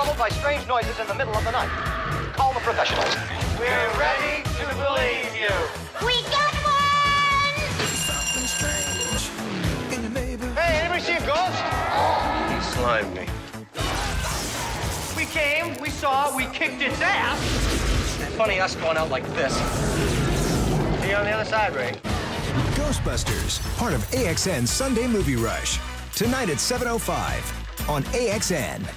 troubled by strange noises in the middle of the night. Call the professionals. We're ready to believe you. We got one! Hey, anybody see a ghost? He slimed me. We came, we saw, we kicked its ass. Funny us going out like this. See you on the other side, Ray. Ghostbusters, part of AXN's Sunday Movie Rush. Tonight at 7.05 on AXN.